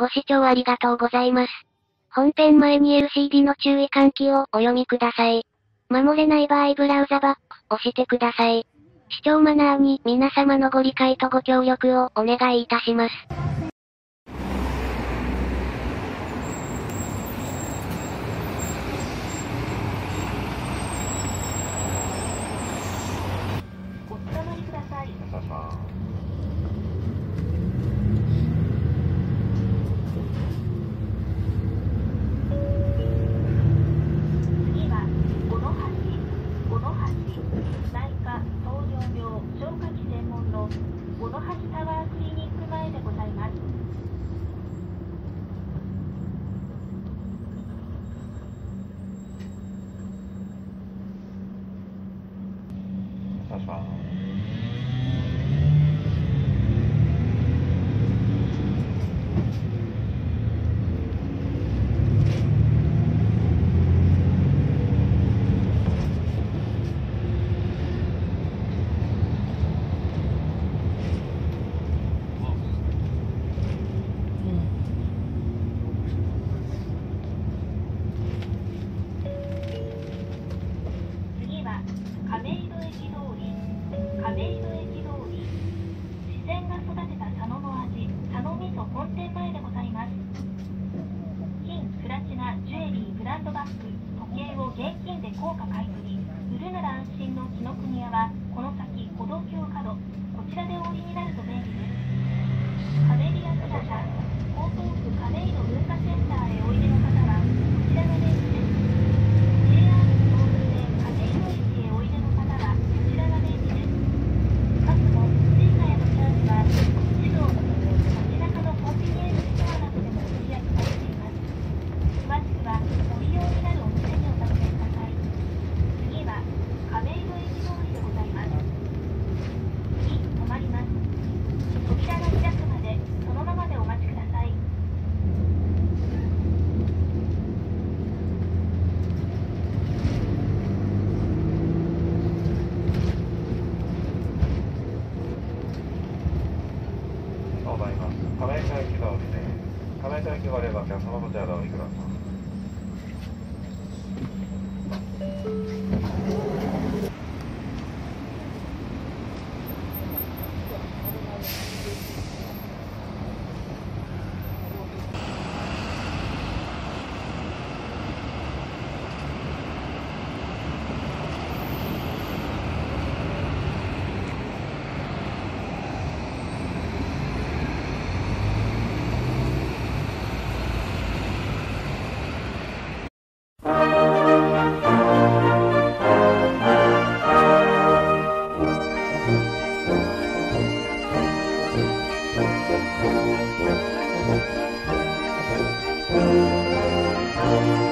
ご視聴ありがとうございます。本編前に LCD の注意喚起をお読みください。守れない場合ブラウザバック、押してください。視聴マナーに皆様のご理解とご協力をお願いいたします。Godfather. 金井から行き通りで金井から行き終ればそのまま手洗お乗ください Música